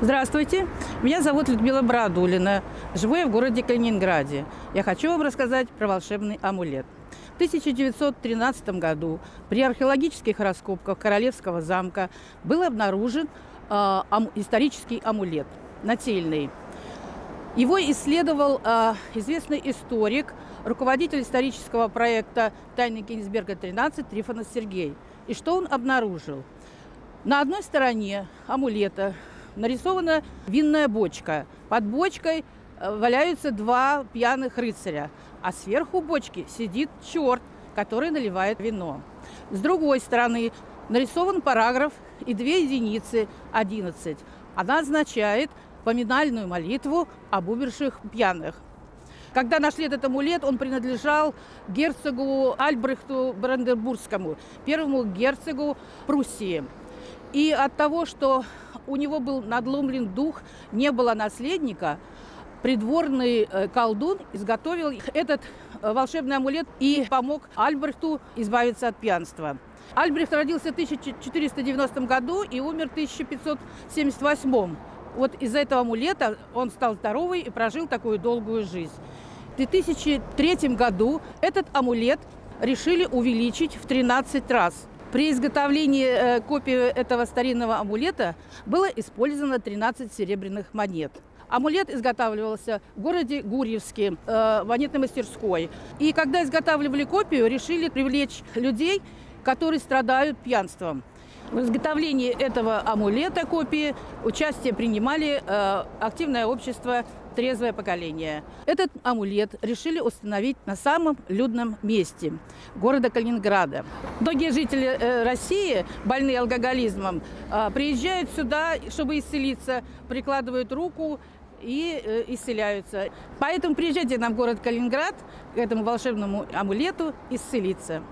Здравствуйте, меня зовут Людмила Брадулина. Живу я в городе Калининграде. Я хочу вам рассказать про волшебный амулет. В 1913 году при археологических раскопках Королевского замка был обнаружен э, ам, исторический амулет, нательный. Его исследовал э, известный историк, руководитель исторического проекта «Тайны Кенигсберга-13» Трифонов Сергей. И что он обнаружил? На одной стороне амулета нарисована винная бочка. Под бочкой э, валяются два пьяных рыцаря, а сверху бочки сидит черт, который наливает вино. С другой стороны нарисован параграф и две единицы 11. Она означает поминальную молитву об умерших пьяных. Когда нашли этот амулет, он принадлежал герцогу Альбрехту Бранденбургскому, первому герцогу Пруссии. И от того, что у него был надломлен дух, не было наследника, придворный э, колдун изготовил этот э, волшебный амулет и помог Альбрехту избавиться от пьянства. Альбрехт родился в 1490 году и умер в 1578. Вот из-за этого амулета он стал здоровый и прожил такую долгую жизнь. В 2003 году этот амулет решили увеличить в 13 раз – при изготовлении э, копии этого старинного амулета было использовано 13 серебряных монет. Амулет изготавливался в городе Гурьевске, э, монетной мастерской. И когда изготавливали копию, решили привлечь людей, которые страдают пьянством. В изготовлении этого амулета копии участие принимали э, активное общество «Трезвое поколение». Этот амулет решили установить на самом людном месте города Калининграда. Многие жители э, России, больные алкоголизмом, э, приезжают сюда, чтобы исцелиться, прикладывают руку и э, исцеляются. Поэтому приезжайте на город Калининград к этому волшебному амулету исцелиться.